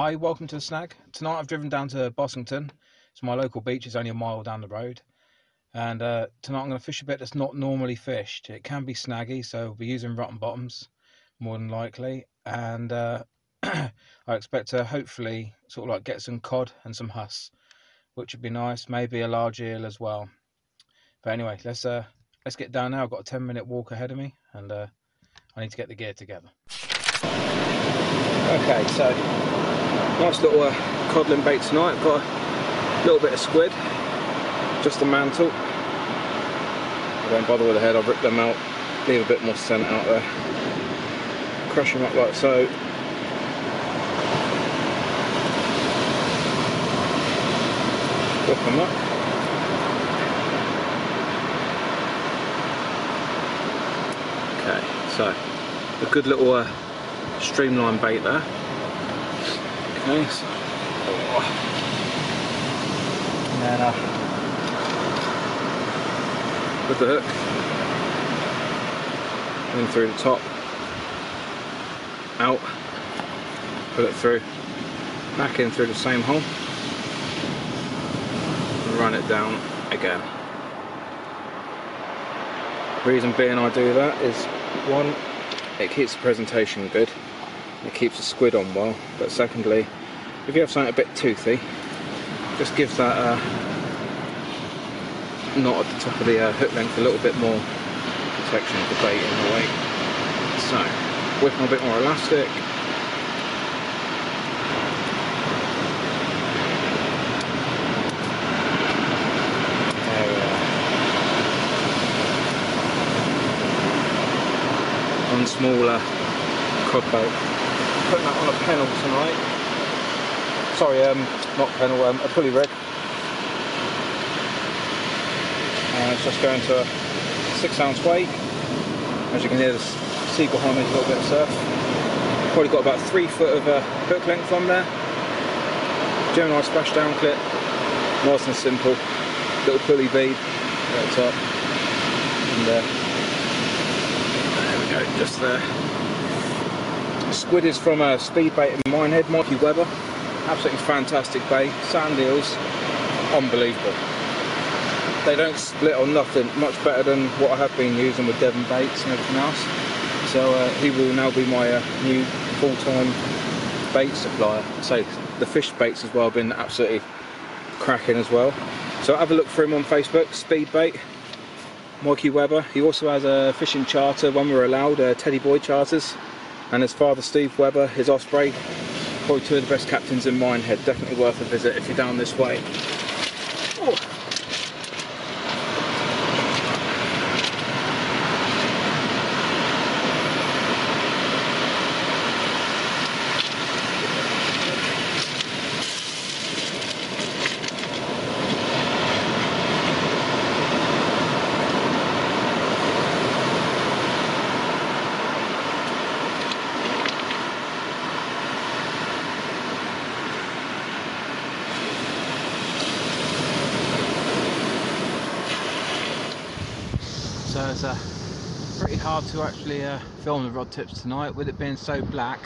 Hi, welcome to the snag. Tonight I've driven down to Bossington. It's my local beach, it's only a mile down the road. And uh, tonight I'm going to fish a bit that's not normally fished. It can be snaggy, so we'll be using rotten bottoms more than likely. And uh, I expect to hopefully sort of like get some cod and some huss, which would be nice. Maybe a large eel as well. But anyway, let's uh, let's get down now. I've got a 10 minute walk ahead of me and uh, I need to get the gear together. Okay, so nice little uh, codling bait tonight. Got a little bit of squid, just a mantle. I won't bother with the head, I've ripped them out, leave a bit more scent out there. Crush them up like so. Whip them up. Okay, so a good little uh, streamline bait there. Okay, so, oh. and then uh, with the hook, in through the top, out, pull it through, back in through the same hole, and run it down again. reason being I do that is one, it keeps the presentation good, it keeps the squid on well, but secondly, if you have something a bit toothy, just gives that uh, knot at the top of the uh, hook length a little bit more protection of the bait in the way. So, whipping a bit more elastic. Smaller cod bait. Putting that on a pennel tonight. Sorry, um, not pennel, um, a pulley rig. And it's just going to a six ounce weight. As you can hear, the sea behind me got a bit of surf. Probably got about three foot of uh, hook length on there. Gemini splashdown clip, nice and simple. Little pulley bead at the top. And uh, there we go, just there. Squid is from a speed bait in Minehead, Mikey Webber. Absolutely fantastic bait. Sand eels, unbelievable. They don't split on nothing, much better than what I have been using with Devon baits and everything else. So uh, he will now be my uh, new full-time bait supplier. So the fish baits as well have been absolutely cracking as well. So have a look for him on Facebook, Speed Bait, Mikey Webber. He also has a fishing charter when we're allowed, uh, Teddy Boy Charters. And his father Steve Webber, his Osprey, probably two of the best captains in Minehead. Definitely worth a visit if you're down this way. It's uh, pretty hard to actually uh, film the rod tips tonight with it being so black.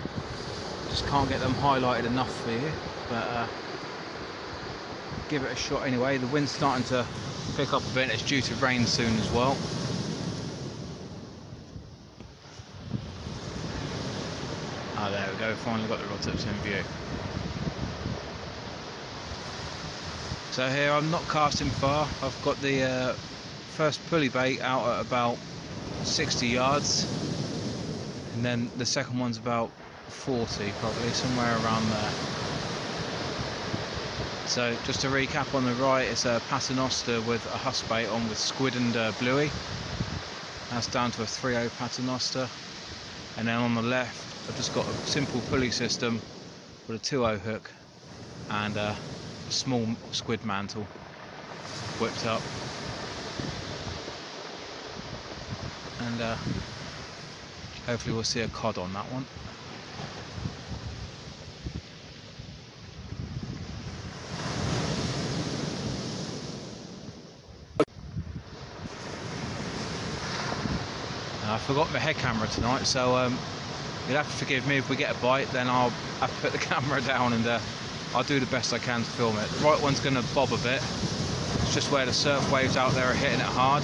Just can't get them highlighted enough for you. But uh, give it a shot anyway. The wind's starting to pick up a bit. It's due to rain soon as well. Ah, there we go. Finally got the rod tips in view. So here I'm not casting far. I've got the uh, first pulley bait out at about 60 yards and then the second one's about 40 probably somewhere around there. So just to recap on the right it's a paternoster with a huss bait on with squid and uh, bluey. That's down to a 3.0 paternoster. And then on the left I've just got a simple pulley system with a 2.0 hook and a small squid mantle whipped up and uh, hopefully we'll see a cod on that one. I forgot my head camera tonight, so um, you'll have to forgive me if we get a bite. Then I'll have to put the camera down and uh, I'll do the best I can to film it. The right one's going to bob a bit. It's just where the surf waves out there are hitting it hard.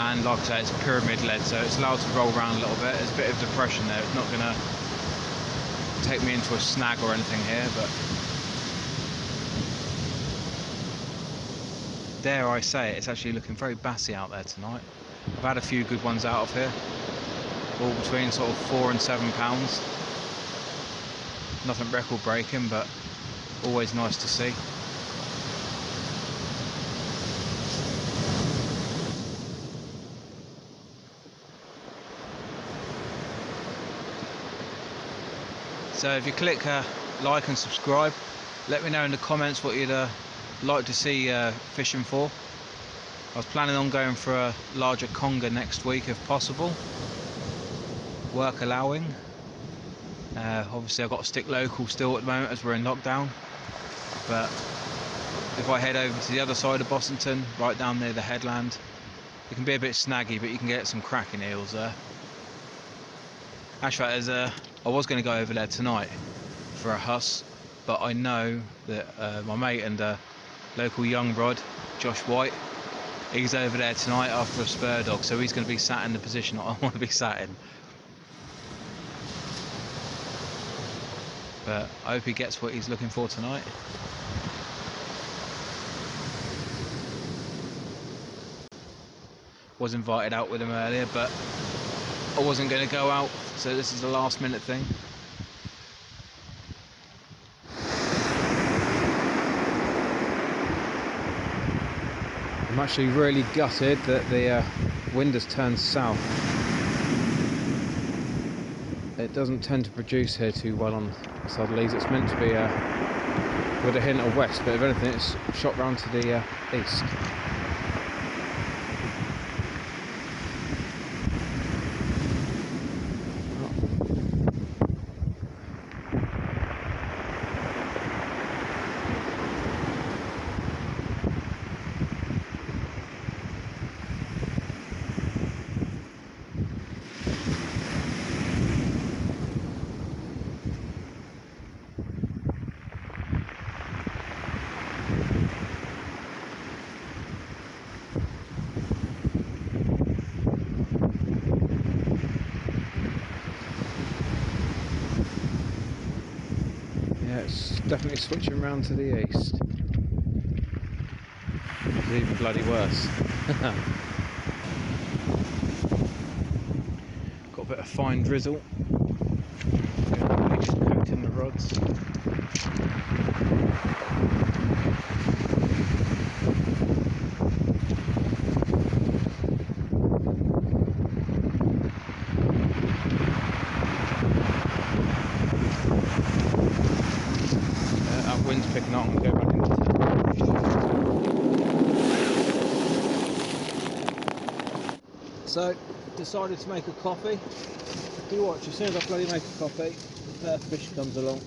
And like I say, it's pyramid lead, so it's allowed to roll around a little bit. There's a bit of depression there. It's not going to take me into a snag or anything here, but dare I say it, it's actually looking very bassy out there tonight. I've had a few good ones out of here, all between sort of four and seven pounds. Nothing record breaking, but always nice to see. So if you click uh, like and subscribe, let me know in the comments what you'd uh, like to see uh, fishing for. I was planning on going for a larger conger next week if possible, work allowing. Uh, obviously I've got to stick local still at the moment as we're in lockdown, but if I head over to the other side of Bossington, right down near the headland, it can be a bit snaggy, but you can get some cracking eels there. Actually, there's a, I was going to go over there tonight for a huss, but I know that uh, my mate and uh, local young rod, Josh White, he's over there tonight after a spur dog, so he's going to be sat in the position I want to be sat in. But I hope he gets what he's looking for tonight. Was invited out with him earlier, but I wasn't going to go out, so this is a last minute thing. I'm actually really gutted that the uh, wind has turned south. It doesn't tend to produce here too well on southerlies. It's meant to be uh, with a hint of west, but if anything, it's shot round to the uh, east. Yeah, it's definitely switching round to the east. It's even bloody worse. Got a bit of fine drizzle. Coating the rods. Uh, that going to go back into town. So, decided to make a coffee. Do watch, as soon as I bloody make a coffee, the first fish comes along.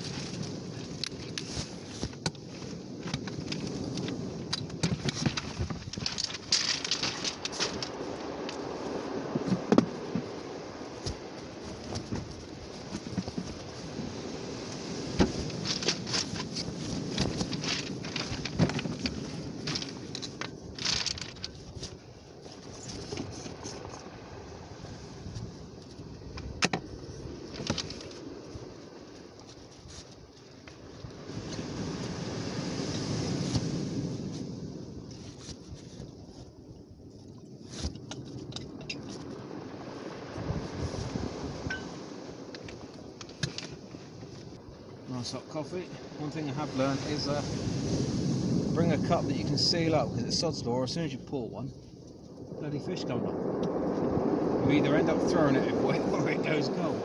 One thing I have learned is uh, bring a cup that you can seal up because it's sod's law. As soon as you pour one, bloody fish come up. You either end up throwing it away or it goes cold.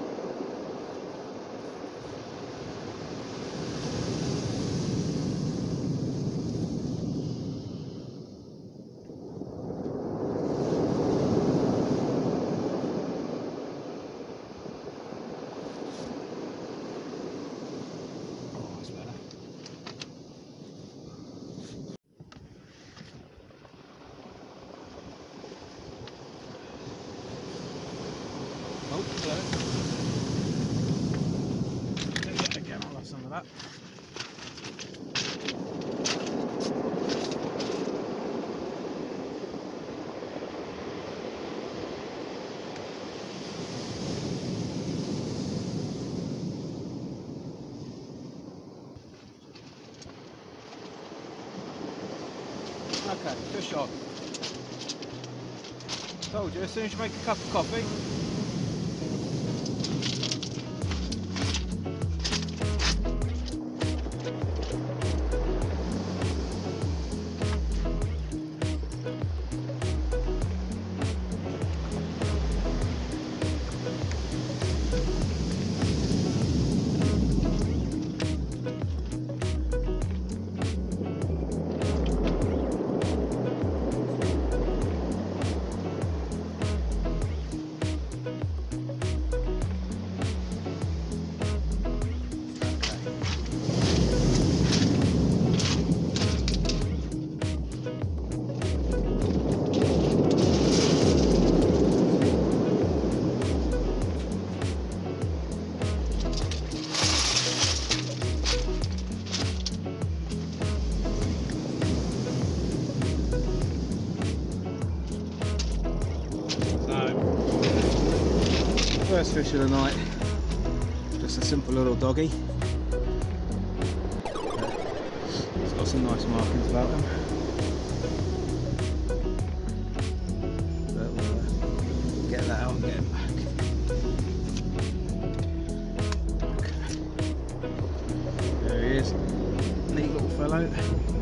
Oh, that's better. Oh. So, again, I'll have some of that. On. Told you, as soon as you make a cup of coffee, first fish of the night, just a simple little doggy. It's got some nice markings about him. But we'll uh, get that out and get him back. There he is, neat little fellow.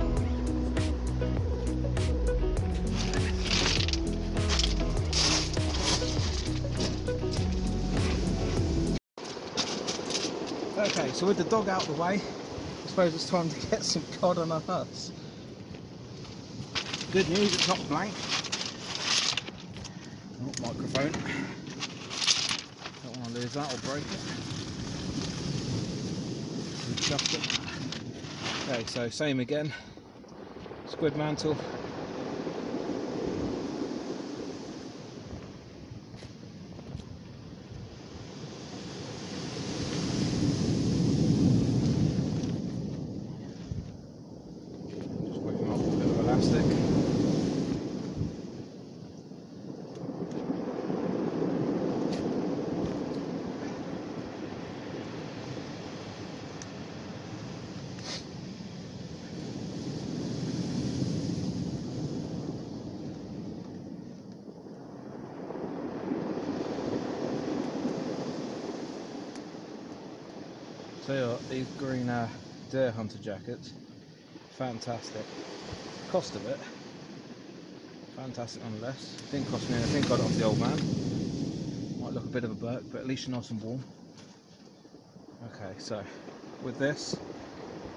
So with the dog out of the way, I suppose it's time to get some cod on our nuts. Good news, it's not blank. Oh, microphone. Don't want to lose that or break it. It. Okay, so same again. Squid mantle. So these green uh, Deerhunter jackets, fantastic. Cost of it, fantastic nonetheless. Didn't cost me anything, got it off the old man. Might look a bit of a burk, but at least you're nice and warm. Okay, so with this,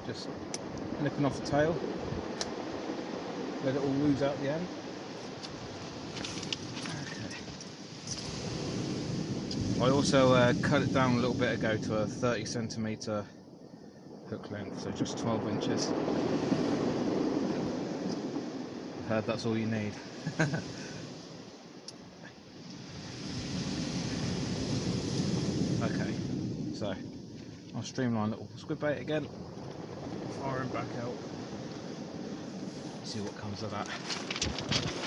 just nipping off the tail, let it all ooze out the end. I also uh, cut it down a little bit ago to a 30 centimetre hook length, so just 12 inches. I heard that's all you need. okay, so I'll streamline little squid bait again, fire him back out, see what comes of that.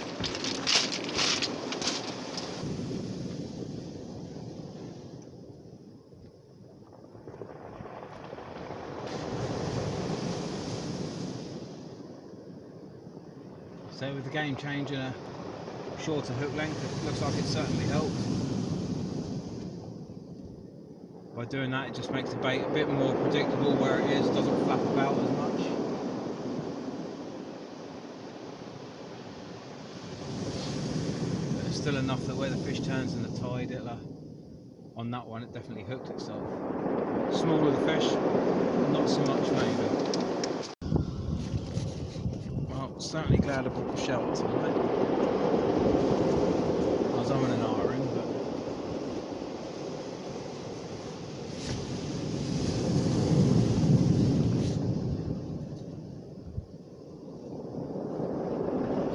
So with the game changing a shorter hook length, it looks like it certainly helped. By doing that, it just makes the bait a bit more predictable where it is, doesn't flap about as much. But it's still enough that where the fish turns in the tide, it'll, uh, on that one, it definitely hooked itself. Smaller the fish, not so much maybe. Certainly glad I brought the shelter tonight. I was on an R-ring, but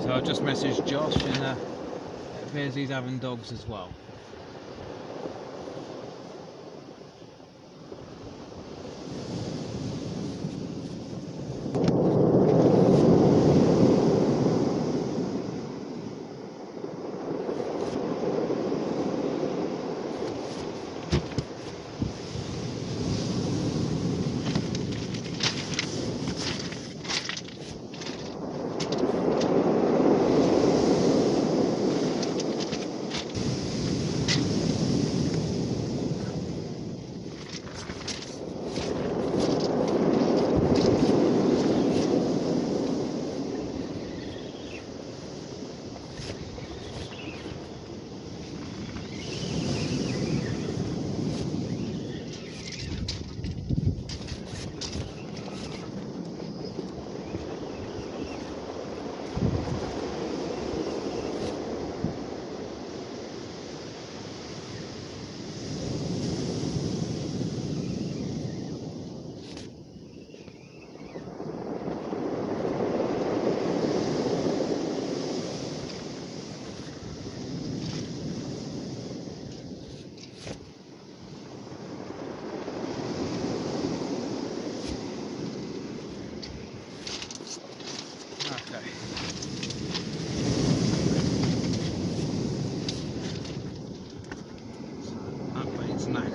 So I just messaged Josh and uh, it appears he's having dogs as well.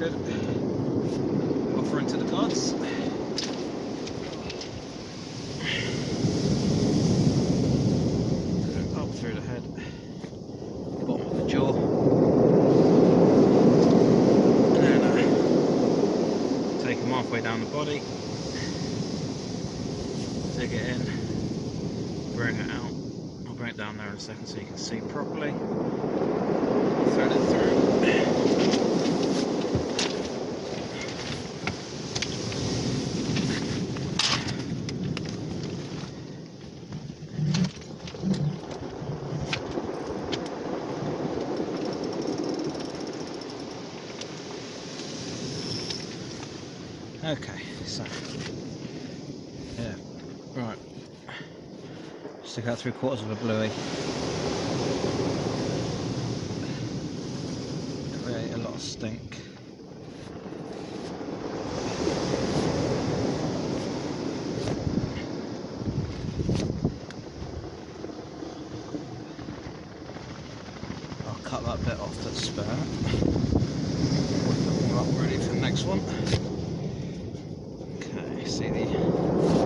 good. Offer into the gods. Go Up through the head, bottom of the jaw, and then uh, take him halfway down the body, dig it in, bring it out. I'll bring it down there in a second so you can see properly. Thread it through. Okay, so yeah, right. Stick out three quarters of a bluey. Create a lot of stink. I'll cut that bit off that's spare. Them up ready for the next one. Okay, see the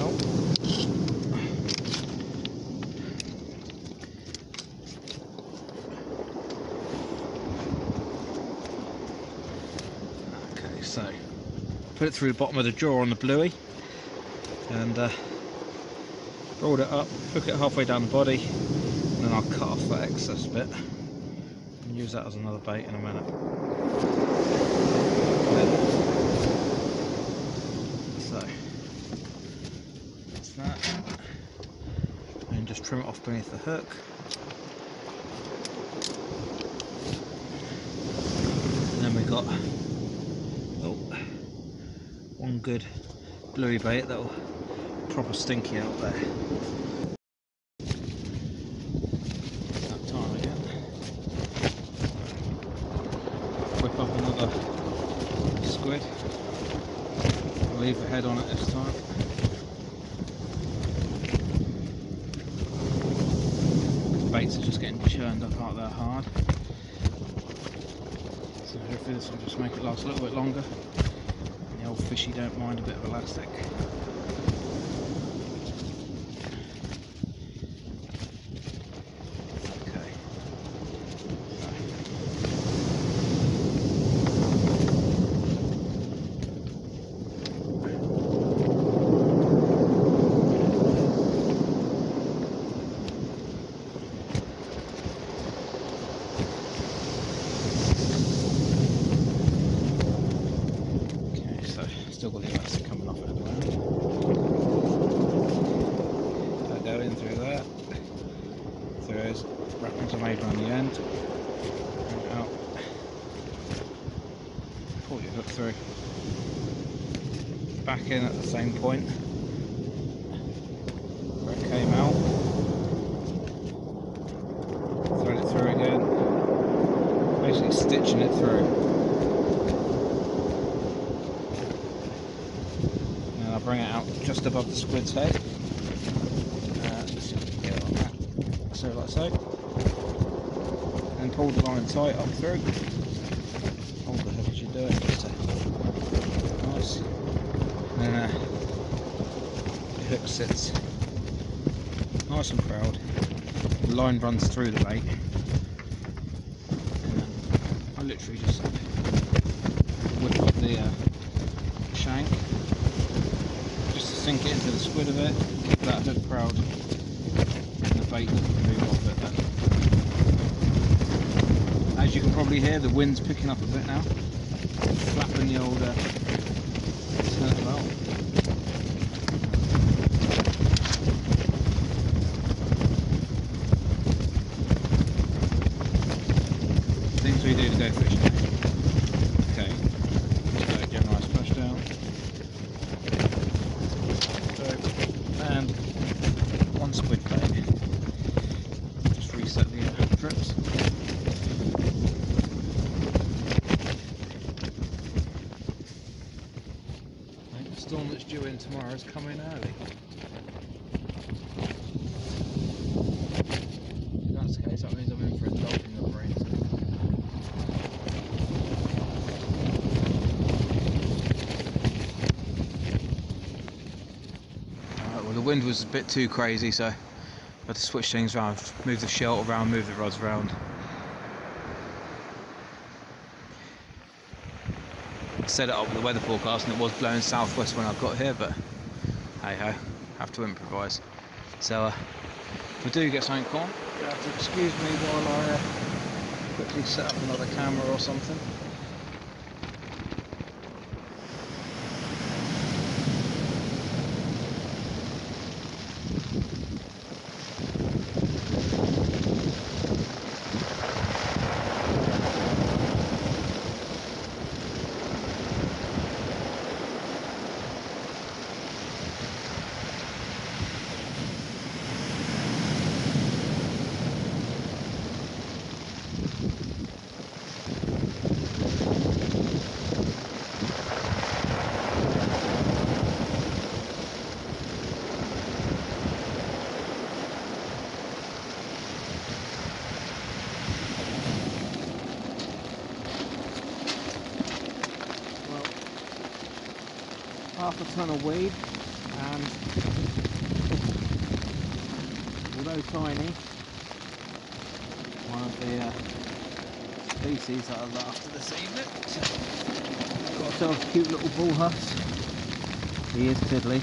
Nope. Okay, so put it through the bottom of the jaw on the bluey and uh, roll it up, hook it halfway down the body, and then I'll cut off that excess bit and use that as another bait in a minute. So that. And just trim it off beneath the hook. And then we got good bluey bait that'll proper stinky out there. That time again. Whip up another squid. Leave the head on it this time. Baits are just getting churned up out there hard. So hopefully this will just make it last a little bit longer. Old fishy don't mind a bit of elastic. Okay. Okay, so still got the elastic coming off it at the moment. That go in through that. So those wrappings are made around the end. Bring it out. Pull your hook through. Back in at the same point. Where it came out. Thread it through again. Basically stitching it through. And I'll bring it out just above the squid's head. Uh. So like so. And pull the line tight up through. Hold the hook as you do it, just to nice. And then uh, the hook sits nice and proud. The line runs through the bait. I literally just whip up the uh, shank just to sink it into the squid a bit, keep that hook proud, and the bait doesn't move off it. As you can probably hear, the wind's picking up a bit now, flapping the old uh, turtle out. Things we do to go fishing. Okay, so get a nice splashdown. So, and one squid bait. Just reset the uh, drips. I think the storm that's due in tomorrow is coming well the wind was a bit too crazy so I had to switch things around, move the shelter around, move the rods around. set it up with the weather forecast and it was blowing southwest when I got here but hey ho, have to improvise. So uh, if we do get something on, you have to excuse me while I uh, quickly set up another camera or something. well, half a ton of weed and although tiny, one of the uh, species that I'm after this evening. So, got ourselves a cute little bull huss. He is tiddly,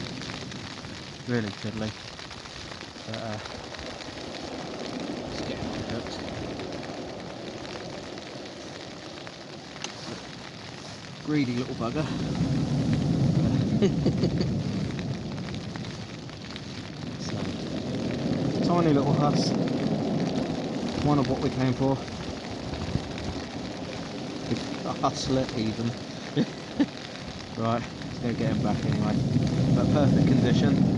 really tiddly. But, uh, let's get him hooked. Greedy little bugger. so, tiny little huss. One of what we came for. A hustler even. right, let's go get him back anyway. But perfect condition.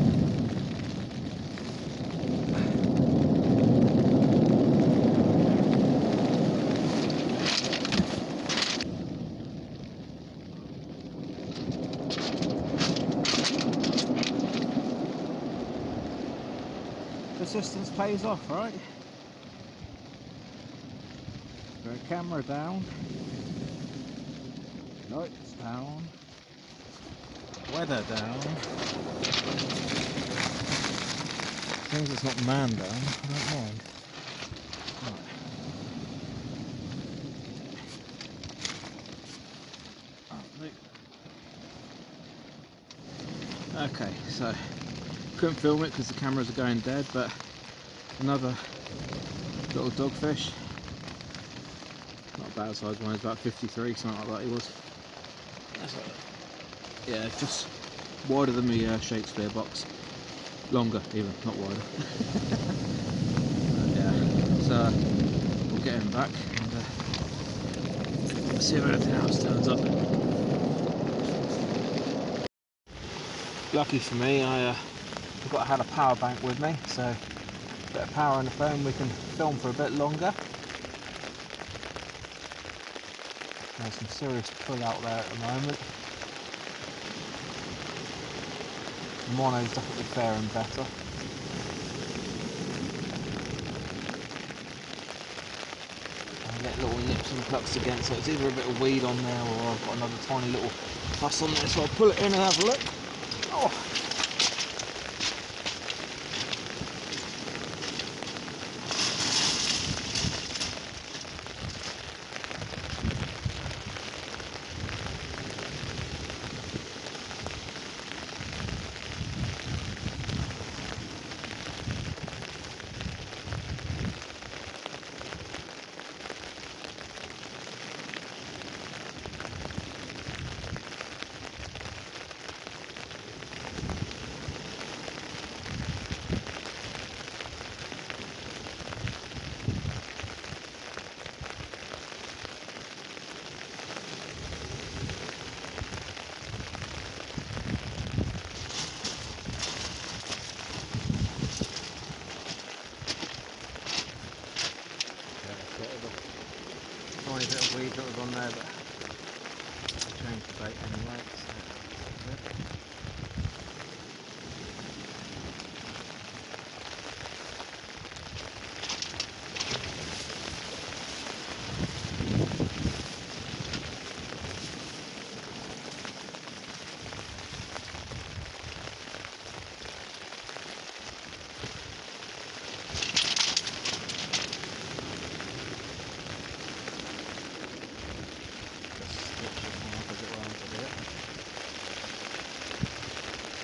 Pays off, right? Camera down. Lights down. Weather down. As long as it's not man down, I don't mind. Okay, so couldn't film it because the cameras are going dead, but another little dogfish. Not a bad size one, it's about 53, something like that he was. Yeah, just wider than the uh, Shakespeare box. Longer even, not wider. But yeah, so we'll get him back and uh, see if anything else turns up. Lucky for me, I uh, forgot I had a power bank with me, so bit of power on the phone, we can film for a bit longer. There's some serious pull out there at the moment. The is definitely faring better. Get little nips and plucks again, so it's either a bit of weed on there or I've got another tiny little huss on there, so I'll pull it in and have a look. Oh. tiny bit of weed that was on there, but I changed the bait anyway. So that's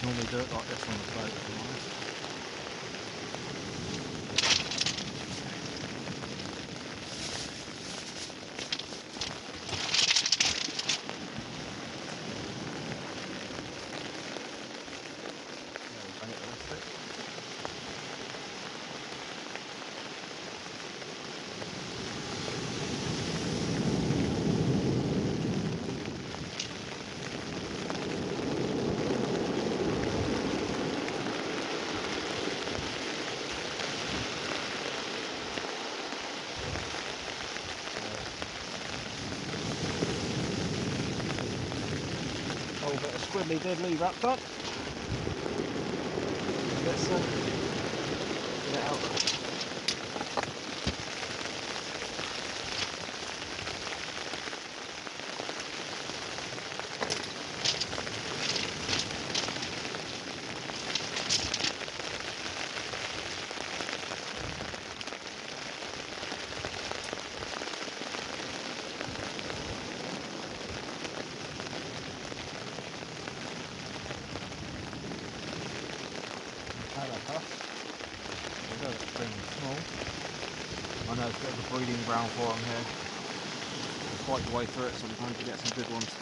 good. Normally do it like this on the boat, to be honest. Yeah, bring it the rest of it. whole of squiddly diddly wrapped up. Let's uh, get it out. Hello, Huff. We've got it extremely small. I know it's a bit of a breeding ground for them here. Fight the way through it so we're going to get some good ones.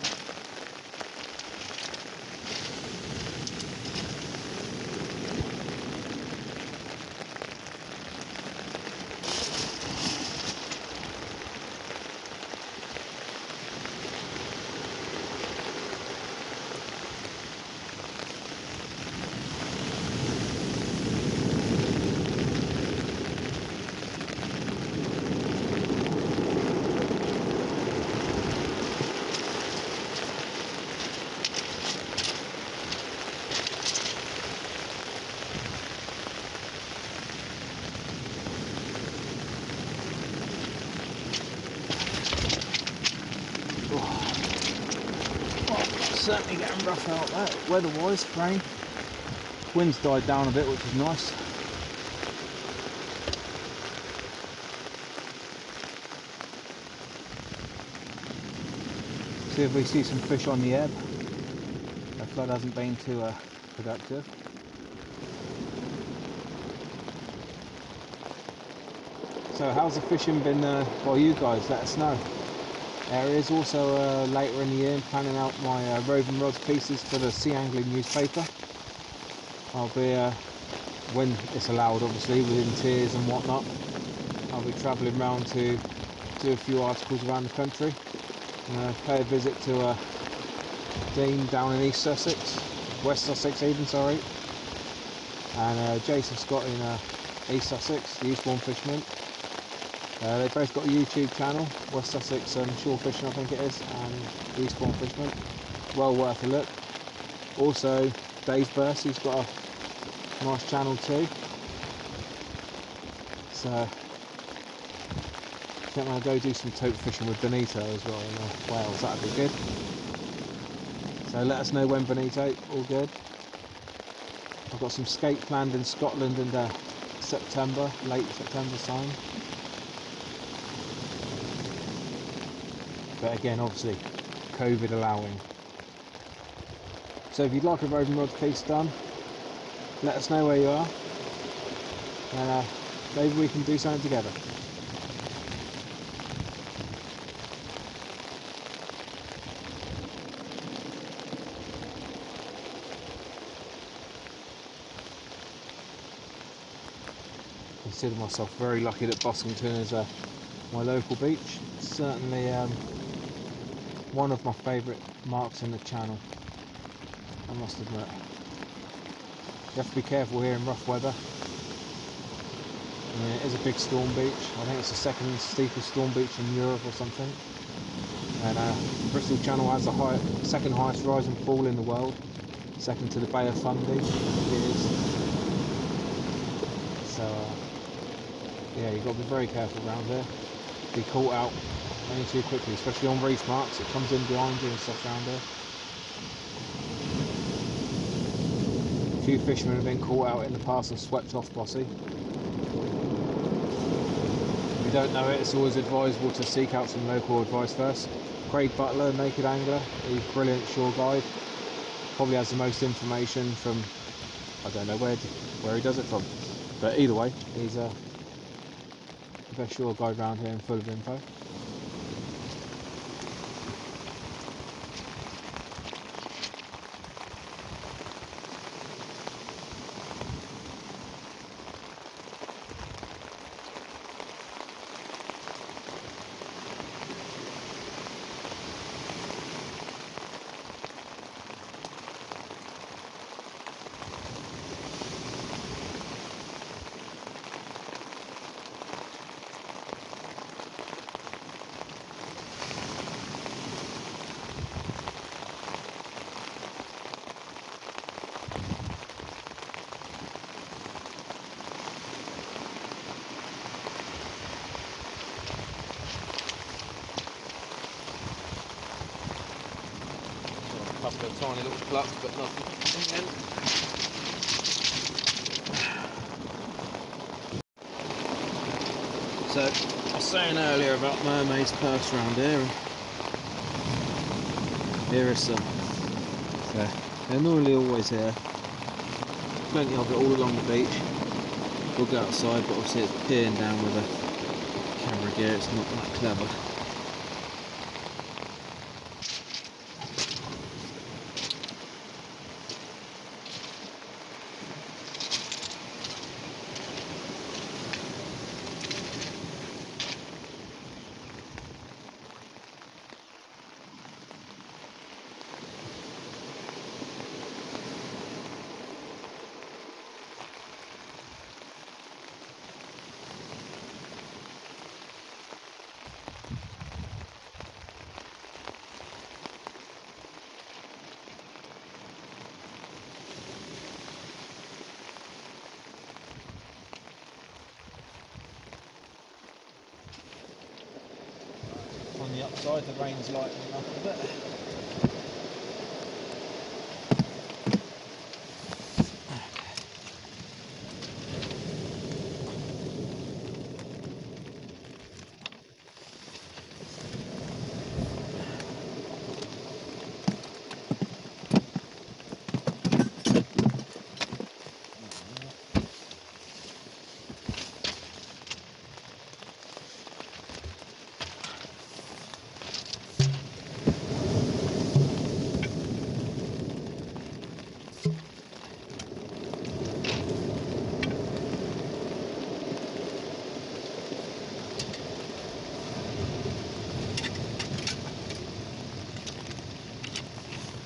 Oh, out there, weather-wise, rain. Wind's died down a bit, which is nice. See if we see some fish on the ebb. The flood hasn't been too uh, productive. So how's the fishing been uh, by you guys? Let us know. Areas also uh, later in the year planning out my uh, roving rods pieces for the sea angling newspaper. I'll be uh, when it's allowed, obviously within tiers and whatnot. I'll be travelling round to do a few articles around the country. Uh, pay a visit to uh, Dean down in East Sussex, West Sussex even, sorry, and uh, Jason Scott in uh, East Sussex, the Eastbourne Fisherman. Uh, they've both got a YouTube channel, West Sussex um, Shore Fishing I think it is, and Eastbourne Fisherman. Well worth a look. Also, Dave Burse, he's got a nice channel too. So, I think I'll go do some tope fishing with Benito as well in uh, Wales, that'd be good. So let us know when Benito, all good. I've got some skate planned in Scotland in uh, September, late September time. But again, obviously, COVID allowing. So if you'd like a roving rod piece done, let us know where you are. And uh, maybe we can do something together. consider myself very lucky that Bossington is uh, my local beach. Certainly um, one of my favourite marks in the channel, I must admit. You have to be careful here in rough weather. I mean, it is a big storm beach. I think it's the second steepest storm beach in Europe or something. And uh, Bristol Channel has the high, second highest rise and fall in the world, second to the Bay of Fundy. It is. So, uh, yeah, you've got to be very careful around here. Be caught out only too quickly, especially on reef marks. It comes in behind you and stuff around there. A few fishermen have been caught out in the past and swept off Bossy. If you don't know it, it's always advisable to seek out some local advice first. Craig Butler, Naked Angler, he's a brilliant shore guide. probably has the most information from I don't know where where he does it from. But either way, he's a, the best shore guide around here and full of info. couple of tiny little plucks, but nothing in So, I was saying earlier about mermaids purses around here, here are some. So, they're normally always here. Plenty of it all along the beach. We'll go outside, but obviously it's peering down with a camera gear, it's not that clever. On the rain's lightening up a bit.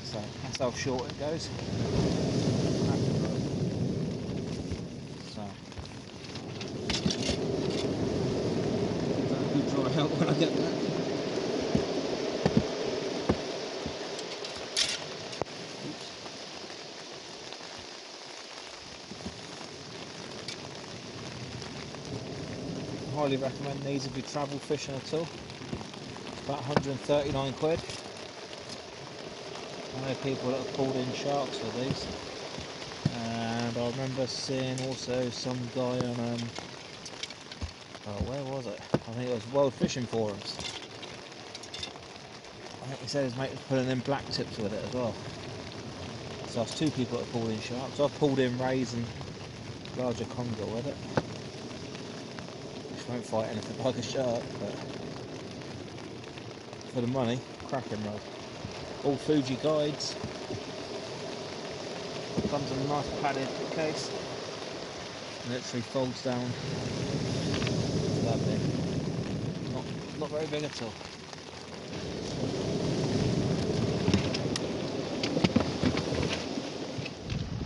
So that's how short it goes. So that'll dry out when I get that. Highly recommend these if you travel fishing at all. About 139 quid. People that have pulled in sharks with these. And I remember seeing also some guy on, um, oh, where was it? I think it was World Fishing Forums. I think he said his mate was pulling in black tips with it as well. So that's two people that have pulled in sharks. I've pulled in rays and larger conger with it. Won't fight anything like a shark, but for the money, cracking rod all Fuji guides. Comes in a nice padded case. Literally folds down that big. Not, not very big at all.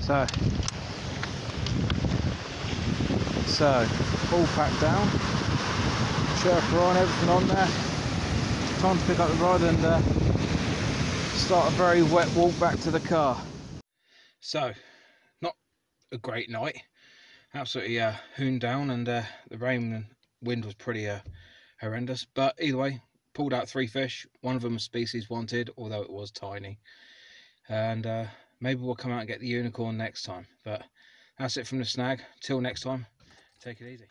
So, so all packed down, Sherpa on, everything on there. Time to pick up the rod and uh, start a very wet walk back to the car. So, not a great night. Absolutely uh, hooned down, and uh, the rain and wind was pretty uh, horrendous. But either way, pulled out three fish. One of them was species wanted, although it was tiny. And uh, maybe we'll come out and get the unicorn next time. But that's it from the snag. Till next time, take it easy.